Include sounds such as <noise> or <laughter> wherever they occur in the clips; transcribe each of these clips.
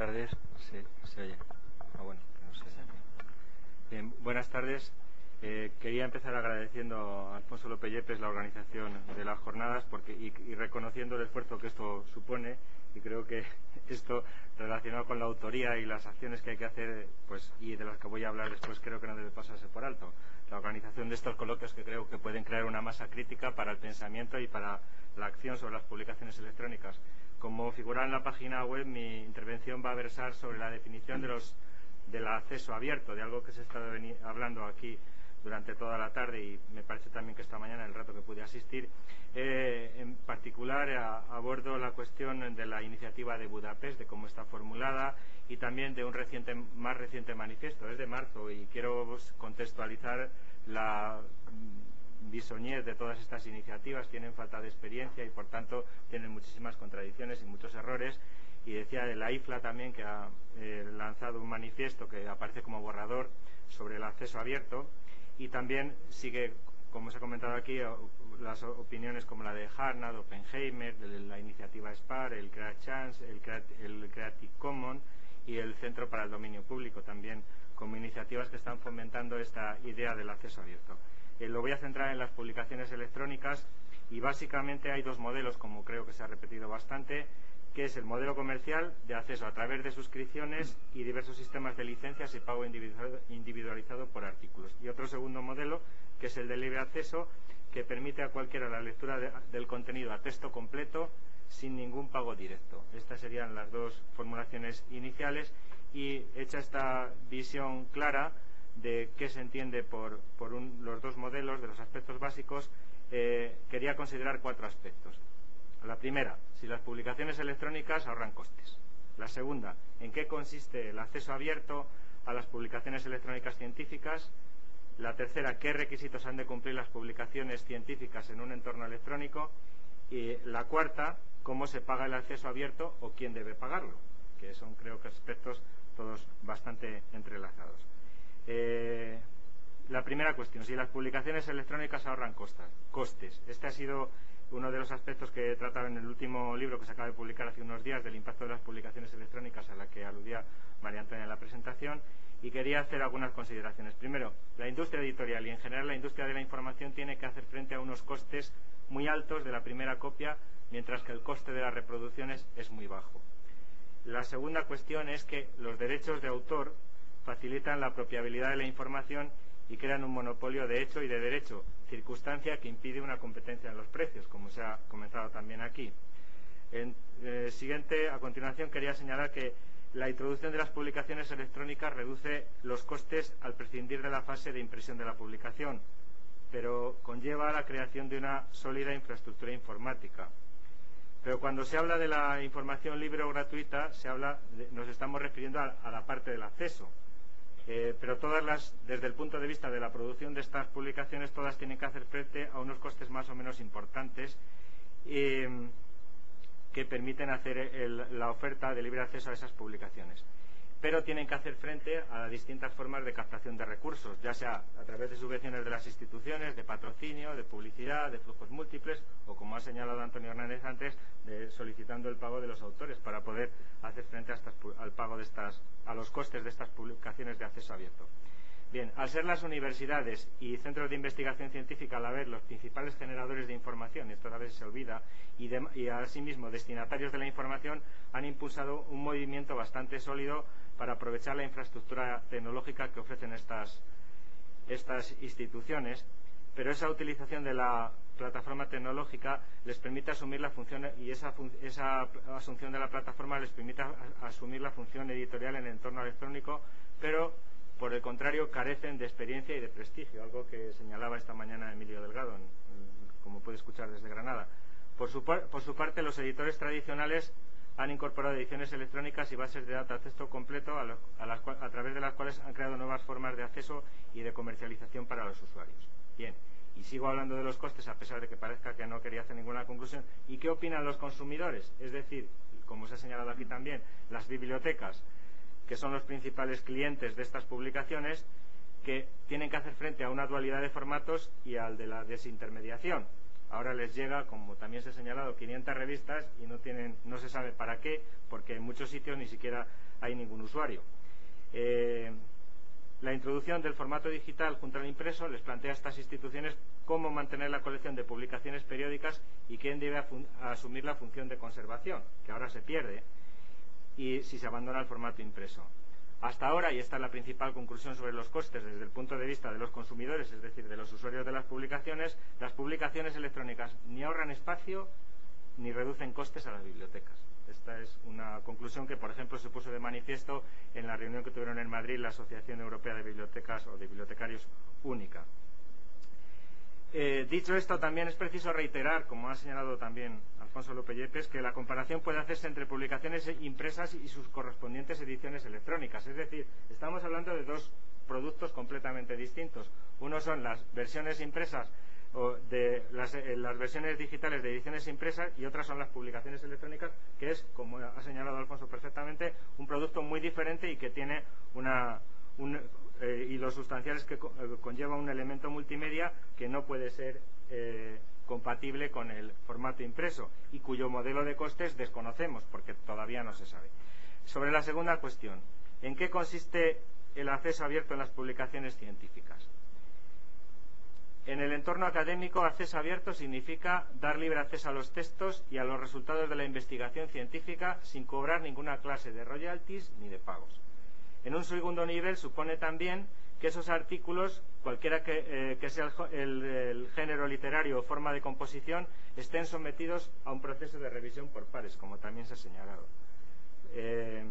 tardes. Sí, se oye. Ah, buenas tardes. Eh, quería empezar agradeciendo a Alfonso López Yepes la organización de las jornadas porque, y, y reconociendo el esfuerzo que esto supone y creo que <laughs> esto relacionado con la autoría y las acciones que hay que hacer pues y de las que voy a hablar después creo que no debe pasarse por alto la organización de estos coloquios que creo que pueden crear una masa crítica para el pensamiento y para la acción sobre las publicaciones electrónicas como figura en la página web mi intervención va a versar sobre la definición de los del acceso abierto de algo que se está hablando aquí durante toda la tarde y me parece también que esta mañana el rato que pude asistir eh, en particular a, abordo la cuestión de la iniciativa de Budapest, de cómo está formulada y también de un reciente, más reciente manifiesto, es de marzo y quiero contextualizar la bisoñez de todas estas iniciativas, tienen falta de experiencia y por tanto tienen muchísimas contradicciones y muchos errores y decía de la IFLA también que ha eh, lanzado un manifiesto que aparece como borrador sobre el acceso abierto y también sigue, como se ha comentado aquí, las opiniones como la de Harnad, Oppenheimer, de la iniciativa SPAR, el Create Chance, el, el Creative Commons y el Centro para el Dominio Público también como iniciativas que están fomentando esta idea del acceso abierto. Lo voy a centrar en las publicaciones electrónicas y básicamente hay dos modelos, como creo que se ha repetido bastante, que es el modelo comercial de acceso a través de suscripciones y diversos sistemas de licencias y pago individualizado por artículos. Y otro segundo modelo, que es el de libre acceso, que permite a cualquiera la lectura de, del contenido a texto completo sin ningún pago directo. Estas serían las dos formulaciones iniciales y hecha esta visión clara de qué se entiende por, los dos modelos, de los aspectos básicos, eh, quería considerar cuatro aspectos. La primera, si las publicaciones electrónicas ahorran costes. La segunda, en qué consiste el acceso abierto a las publicaciones electrónicas científicas la tercera, qué requisitos han de cumplir las publicaciones científicas en un entorno electrónico. Y la cuarta, cómo se paga el acceso abierto o quién debe pagarlo, que son creo que aspectos todos bastante entrelazados. Eh, la primera cuestión, si las publicaciones electrónicas ahorran costas, costes. Este ha sido uno de los aspectos que he tratado en el último libro que se acaba de publicar hace unos días del impacto de las publicaciones electrónicas a la que aludía María Antonia en la presentación y quería hacer algunas consideraciones. Primero, la industria editorial y en general la industria de la información tiene que hacer frente a unos costes muy altos de la primera copia, mientras que el coste de las reproducciones es muy bajo. La segunda cuestión es que los derechos de autor facilitan la apropiabilidad de la información y crean un monopolio de hecho y de derecho, circunstancia que impide una competencia en los precios, como se ha comentado también aquí. En, eh, siguiente, a continuación, quería señalar que la introducción de las publicaciones electrónicas reduce los costes al prescindir de la fase de impresión de la publicación, pero conlleva la creación de una sólida infraestructura informática. Pero cuando se habla de la información libre o gratuita, se habla nos estamos refiriendo a, la parte del acceso. Eh, pero todas las, desde el punto de vista de la producción de estas publicaciones, todas tienen que hacer frente a unos costes más o menos importantes. Eh, que permiten hacer la oferta de libre acceso a esas publicaciones. Pero tienen que hacer frente a distintas formas de captación de recursos, ya sea a través de subvenciones de las instituciones, de patrocinio, de publicidad, de flujos múltiples o, como ha señalado Antonio Hernández antes, de solicitando el pago de los autores para poder hacer frente a estas, al pago de estas, a los costes de estas publicaciones de acceso abierto. Bien, al ser las universidades y centros de investigación científica a la vez los principales generadores de información, esto a veces se olvida, y, asimismo destinatarios de la información, han impulsado un movimiento bastante sólido para aprovechar la infraestructura tecnológica que ofrecen estas, instituciones, pero esa utilización de la plataforma tecnológica les permite asumir la función y esa, esa asunción de la plataforma les permite asumir la función editorial en el entorno electrónico, pero por el contrario, carecen de experiencia y de prestigio, algo que señalaba esta mañana Emilio Delgado, en, como puede escuchar desde Granada. Por su, por su, parte, los editores tradicionales han incorporado ediciones electrónicas y bases de datos a texto completo a, a, través de las cuales han creado nuevas formas de acceso y de comercialización para los usuarios. Bien, y sigo hablando de los costes a pesar de que parezca que no quería hacer ninguna conclusión. ¿Y qué opinan los consumidores? Es decir, como se ha señalado aquí también, las bibliotecas que son los principales clientes de estas publicaciones, que tienen que hacer frente a una dualidad de formatos y al de la desintermediación. ahora les llega, como también se ha señalado, 500 revistas y no, tienen, no se sabe para qué, porque en muchos sitios ni siquiera hay ningún usuario. Eh, la introducción del formato digital junto al impreso les plantea a estas instituciones cómo mantener la colección de publicaciones periódicas y quién debe asumir la función de conservación, que ahora se pierde, y si se abandona el formato impreso. Hasta ahora, y esta es la principal conclusión sobre los costes desde el punto de vista de los consumidores, es decir, de los usuarios de las publicaciones, las publicaciones electrónicas ni ahorran espacio ni reducen costes a las bibliotecas. Esta es una conclusión que, por ejemplo, se puso de manifiesto en la reunión que tuvieron en Madrid la Asociación Europea de Bibliotecas o de Bibliotecarios Única. Eh, dicho esto, también es preciso reiterar, como ha señalado también Alfonso López Yepes, que la comparación puede hacerse entre publicaciones impresas y sus correspondientes ediciones electrónicas. Es decir, estamos hablando de dos productos completamente distintos. Uno son las versiones impresas o de las, eh, las, versiones digitales de ediciones impresas y otras son las publicaciones electrónicas, que es, como ha señalado Alfonso perfectamente, un producto muy diferente y que tiene una, un, eh, y lo sustancial es que eh, conlleva un elemento multimedia que no puede ser eh, compatible con el formato impreso y cuyo modelo de costes desconocemos porque todavía no se sabe. Sobre la segunda cuestión, ¿en qué consiste el acceso abierto en las publicaciones científicas? En el entorno académico, acceso abierto significa dar libre acceso a los textos y a los resultados de la investigación científica sin cobrar ninguna clase de royalties ni de pagos. En un segundo nivel supone también que esos artículos, cualquiera que, eh, sea el, el, el, género literario o forma de composición, estén sometidos a un proceso de revisión por pares, como también se ha señalado. Eh,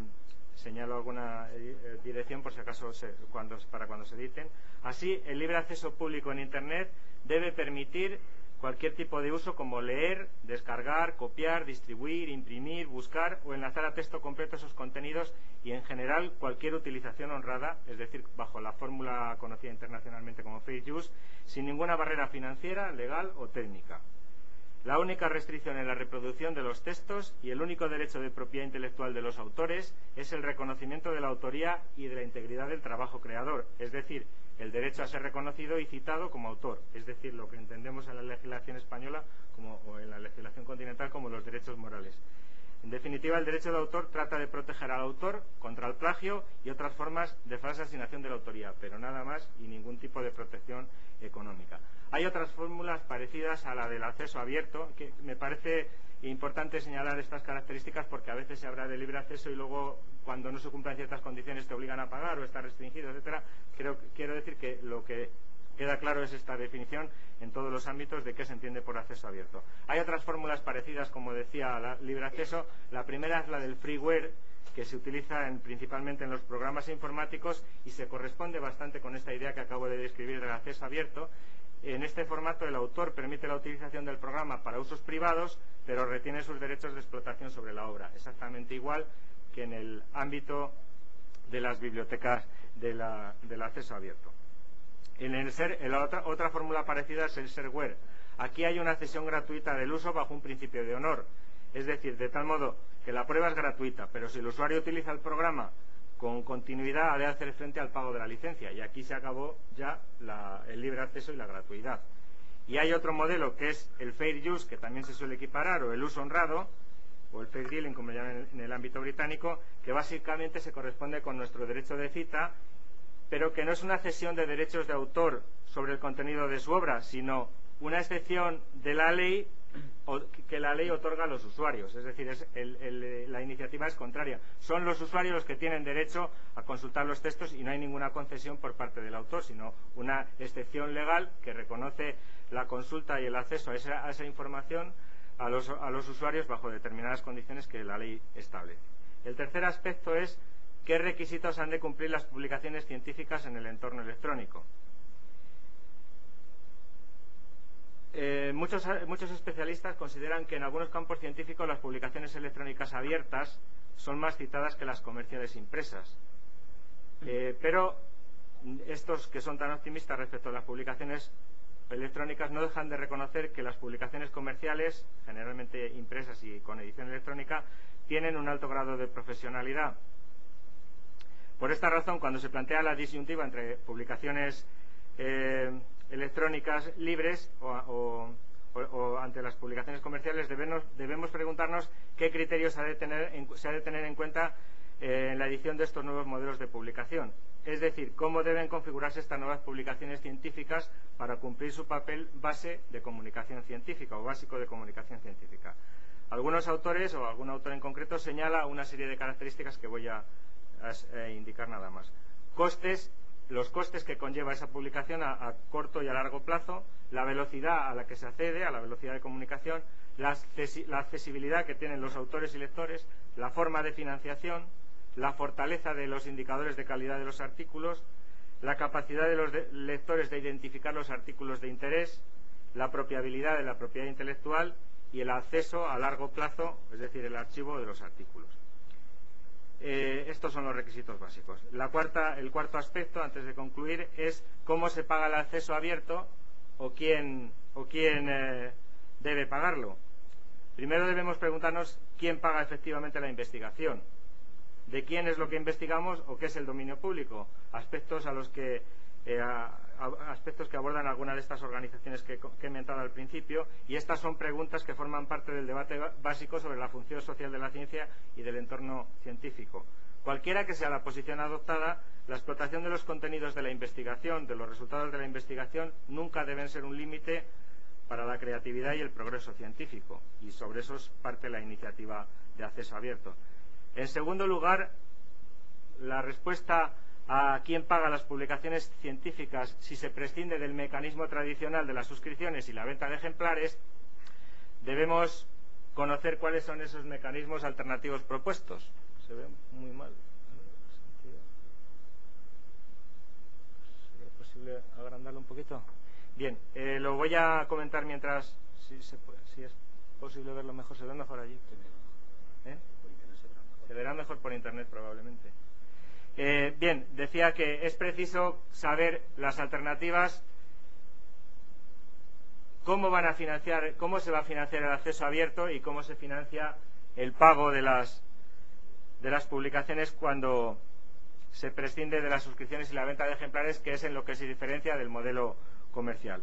señalo alguna eh, dirección por si acaso se, cuando, para cuando se editen. Así, el libre acceso público en Internet debe permitir cualquier tipo de uso como leer, descargar, copiar, distribuir, imprimir, buscar o enlazar a texto completo esos contenidos y en general cualquier utilización honrada, es decir, bajo la fórmula conocida internacionalmente como fair use, sin ninguna barrera financiera, legal o técnica. La única restricción en la reproducción de los textos y el único derecho de propiedad intelectual de los autores es el reconocimiento de la autoría y de la integridad del trabajo creador, es decir, el derecho a ser reconocido y citado como autor, es decir, lo que entendemos en la legislación española como, o en la legislación continental como los derechos morales. En definitiva, el derecho de autor trata de proteger al autor contra el plagio y otras formas de falsa asignación de la autoría, pero nada más y ningún tipo de protección económica. Hay otras fórmulas parecidas a la del acceso abierto, que me parece importante señalar estas características porque a veces se habla de libre acceso y luego cuando no se cumplan ciertas condiciones te obligan a pagar o está restringido, etcétera. Quiero decir que lo que queda claro es esta definición en todos los ámbitos de qué se entiende por acceso abierto. Hay otras fórmulas parecidas, como decía, a la libre acceso. La primera es la del freeware, que se utiliza en, principalmente en los programas informáticos y se corresponde bastante con esta idea que acabo de describir del acceso abierto. En este formato, el autor permite la utilización del programa para usos privados, pero retiene sus derechos de explotación sobre la obra, exactamente igual que en el ámbito de las bibliotecas del acceso abierto. En, la otra, fórmula parecida es el shareware. Aquí hay una cesión gratuita del uso bajo un principio de honor. Es decir, de tal modo que la prueba es gratuita, pero si el usuario utiliza el programa con continuidad ha de hacer frente al pago de la licencia. Y aquí se acabó ya el libre acceso y la gratuidad. Y hay otro modelo que es el fair use, que también se suele equiparar, o el uso honrado, o el fair dealing, como llaman en el ámbito británico, que básicamente se corresponde con nuestro derecho de cita, pero que no es una cesión de derechos de autor sobre el contenido de su obra, sino una excepción de la ley que la ley otorga a los usuarios. Es decir, la iniciativa es contraria. Son los usuarios los que tienen derecho a consultar los textos y no hay ninguna concesión por parte del autor, sino una excepción legal que reconoce la consulta y el acceso a esa, a esa información a los, a los usuarios bajo determinadas condiciones que la ley establece. El tercer aspecto es qué requisitos han de cumplir las publicaciones científicas en el entorno electrónico. Eh, muchos, especialistas consideran que en algunos campos científicos las publicaciones electrónicas abiertas son más citadas que las comerciales impresas. Eh, pero estos que son tan optimistas respecto a las publicaciones electrónicas no dejan de reconocer que las publicaciones comerciales, generalmente impresas y con edición electrónica, tienen un alto grado de profesionalidad. Por esta razón, cuando se plantea la disyuntiva entre publicaciones eh, electrónicas libres o, ante las publicaciones comerciales debemos, preguntarnos qué criterios se ha de tener en, cuenta eh, en la edición de estos nuevos modelos de publicación. Es decir, cómo deben configurarse estas nuevas publicaciones científicas para cumplir su papel base de comunicación científica o básico de comunicación científica. Algunos autores o algún autor en concreto señala una serie de características que voy a indicar nada más. Costes los costes que conlleva esa publicación a, corto y a largo plazo, la velocidad a la que se accede, a la velocidad de comunicación, la, accesibilidad que tienen los autores y lectores, la forma de financiación, la fortaleza de los indicadores de calidad de los artículos, la capacidad de los lectores de identificar los artículos de interés, la apropiabilidad de la propiedad intelectual y el acceso a largo plazo, es decir, el archivo de los artículos. Eh, estos son los requisitos básicos. La cuarta, el cuarto aspecto, antes de concluir, es cómo se paga el acceso abierto o quién, o quién eh, debe pagarlo. Primero debemos preguntarnos quién paga efectivamente la investigación, de quién es lo que investigamos o qué es el dominio público, aspectos a los que eh, aspectos que abordan algunas de estas organizaciones que, he mentado al principio y estas son preguntas que forman parte del debate básico sobre la función social de la ciencia y del entorno científico. Cualquiera que sea la posición adoptada, la explotación de los contenidos de la investigación, de los resultados de la investigación, nunca deben ser un límite para la creatividad y el progreso científico. Y sobre eso es parte la iniciativa de acceso abierto. En segundo lugar, la respuesta a quién paga las publicaciones científicas si se prescinde del mecanismo tradicional de las suscripciones y la venta de ejemplares, debemos conocer cuáles son esos mecanismos alternativos propuestos. Se ve muy mal. ¿Sería posible agrandarlo un poquito? Bien, eh, lo voy a comentar mientras, si, se puede, si, es posible verlo mejor, se ve mejor allí. ¿Eh? Se verá mejor por internet probablemente. Eh, bien, decía que es preciso saber las alternativas, cómo van a financiar, cómo se va a financiar el acceso abierto y cómo se financia el pago de las de las publicaciones cuando se prescinde de las suscripciones y la venta de ejemplares, que es en lo que se diferencia del modelo comercial.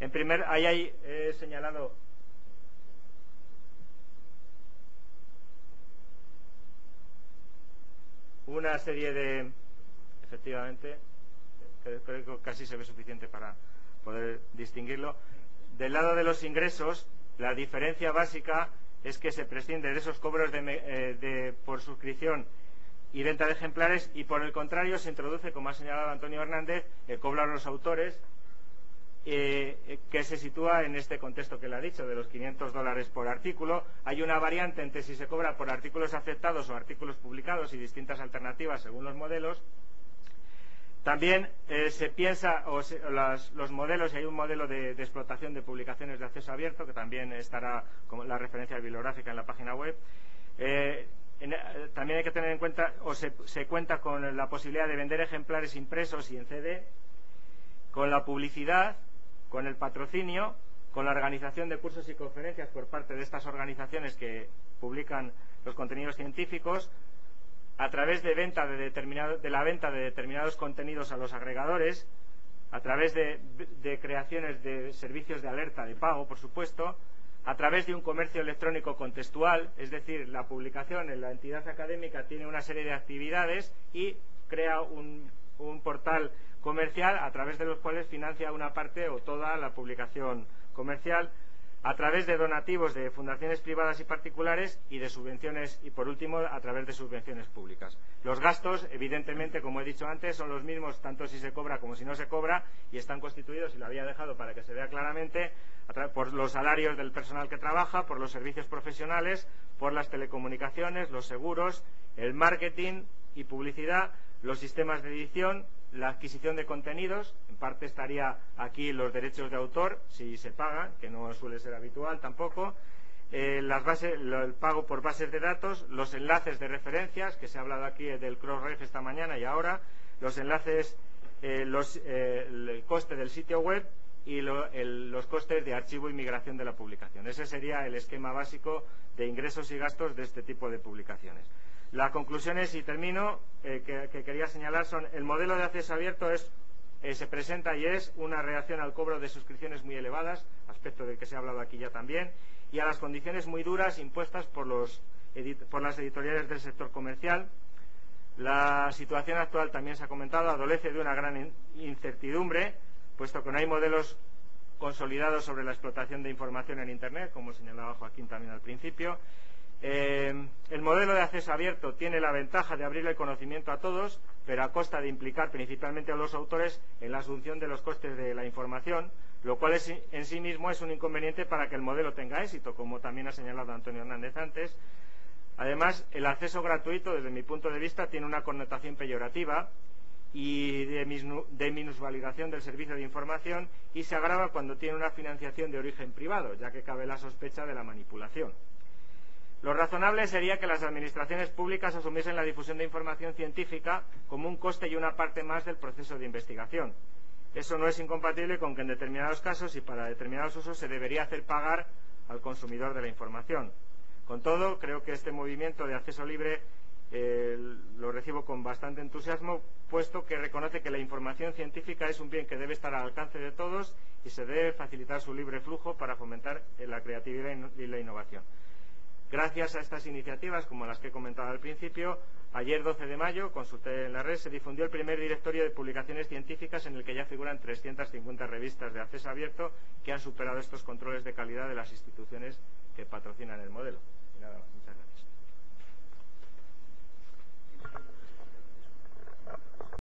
En primer, ahí hay señalado una serie de, efectivamente, creo, que casi se ve suficiente para poder distinguirlo. Del lado de los ingresos, la diferencia básica es que se prescinde de esos cobros de, eh, de, por suscripción y venta de ejemplares y por el contrario se introduce, como ha señalado Antonio Hernández, el cobro a los autores eh, que se sitúa en este contexto que le ha dicho, de los 500 dólares por artículo. Hay una variante entre si se cobra por artículos aceptados o artículos publicados y distintas alternativas según los modelos. También eh, se piensa, o los modelos, y hay un modelo de, explotación de publicaciones de acceso abierto, que también estará como la referencia bibliográfica en la página web. Eh, eh, también hay que tener en cuenta, o se cuenta con la posibilidad de vender ejemplares impresos y en CD, con la publicidad, con el patrocinio, con la organización de cursos y conferencias por parte de estas organizaciones que publican los contenidos científicos, a través de, venta de, de la venta de determinados contenidos a los agregadores, a través de, de, creaciones de servicios de alerta de pago, por supuesto, a través de un comercio electrónico contextual, es decir, la publicación en la entidad académica tiene una serie de actividades y crea un, un portal comercial a través de los cuales financia una parte o toda la publicación comercial a través de donativos de fundaciones privadas y particulares y de subvenciones y por último a través de subvenciones públicas. Los gastos, evidentemente, como he dicho antes, son los mismos tanto si se cobra como si no se cobra y están constituidos, y lo había dejado para que se vea claramente, por los salarios del personal que trabaja, por los servicios profesionales, por las telecomunicaciones, los seguros, el marketing y publicidad, los sistemas de edición, la adquisición de contenidos, en parte estaría aquí los derechos de autor, si se pagan, que no suele ser habitual tampoco, eh, el pago por bases de datos, los enlaces de referencias, que se ha hablado aquí del Crossref esta mañana y ahora, los enlaces, eh, los, eh, el coste del sitio web y los costes de archivo y migración de la publicación. Ese sería el esquema básico de ingresos y gastos de este tipo de publicaciones. Las conclusiones, y termino, eh, que, que, quería señalar son el modelo de acceso abierto eh, se presenta y es una reacción al cobro de suscripciones muy elevadas, aspecto del que se ha hablado aquí ya también, y a las condiciones muy duras impuestas por, por las editoriales del sector comercial. La situación actual, también se ha comentado, adolece de una gran incertidumbre, puesto que no hay modelos consolidados sobre la explotación de información en Internet, como señalaba Joaquín también al principio, eh, el modelo de acceso abierto tiene la ventaja de abrir el conocimiento a todos, pero a costa de implicar principalmente a los autores en la asunción de los costes de la información, lo cual en sí mismo es un inconveniente para que el modelo tenga éxito, como también ha señalado Antonio Hernández antes. Además, el acceso gratuito, desde mi punto de vista, tiene una connotación peyorativa y de, minusvalidación del servicio de información y se agrava cuando tiene una financiación de origen privado, ya que cabe la sospecha de la manipulación. Lo razonable sería que las administraciones públicas asumiesen la difusión de información científica como un coste y una parte más del proceso de investigación. Eso no es incompatible con que en determinados casos y para determinados usos se debería hacer pagar al consumidor de la información. Con todo, creo que este movimiento de acceso libre eh, lo recibo con bastante entusiasmo, puesto que reconoce que la información científica es un bien que debe estar al alcance de todos y se debe facilitar su libre flujo para fomentar la creatividad y la innovación. Gracias a estas iniciativas, como las que he comentado al principio, ayer 12 de mayo, consulté en la red, se difundió el primer directorio de publicaciones científicas en el que ya figuran 350 revistas de acceso abierto que han superado estos controles de calidad de las instituciones que patrocinan el modelo. Y nada más.